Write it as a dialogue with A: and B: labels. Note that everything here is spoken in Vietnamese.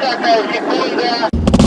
A: ra cầu thì tôi ra